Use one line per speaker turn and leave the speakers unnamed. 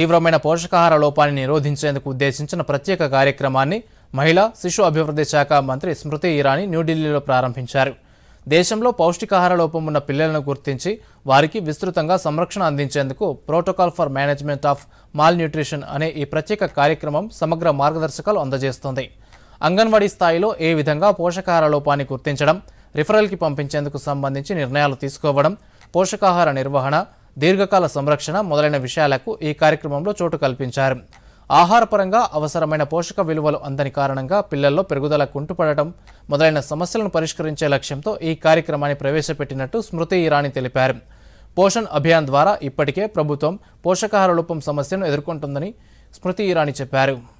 తీవ్రమైన పోషకాహార లోపాన్ని నిరోధించేందుకు ఉద్దేశించిన ప్రత్యేక కార్యక్రమాన్ని మహిళా శిశు అభివృద్ధి శాఖ మంత్రి స్మృతి ఇరానీ న్యూఢిల్లీలో ప్రారంభించారు. దేశంలో పౌష్టికాహార లోపం ఉన్న పిల్లలను గుర్తించి వారికి విస్తృతంగా సంరక్షణ అందించేందుకు protocol for management of malnutrition అనే ఈ ప్రత్యేక కార్యక్రమం సమగ్ర మార్గదర్శకాలు అందజేస్తోంది. అంగన్వాడీ స్థాయిలో ఏ విధంగా పోషకాహార లోపాన్ని గుర్తించడం రిఫరల్కి పంపించేందుకు సంబంధించి నిర్ణయాలు తీసుకోవడం పోషకాహార నిర్వహణ దీర్ఘకాల సంరక్షణ మొదలైన విషయాలకు ఈ కార్యక్రమంలో చోటు కల్పించారు. ఆహారపరంగా అవసరమైన పోషక విలువలు అందని కారణంగా పిల్లల్లో పెరుగుదల కుంటుపడటం మొదలైన సమస్యలను పరిష్కరించే లక్ష్యంతో ఈ కార్యక్రమాన్ని ప్రవేశపెట్టినట్టు స్మృతి ఇరానీ తెలిపారు. పోషణ్ అభియాన్ ద్వారా ఇప్పటికే ప్రభుత్వం పోషకాహార లోపం సమస్యను ఎదుర్కొంటుందని స్మృతి ఇరానీ చెప్పారు.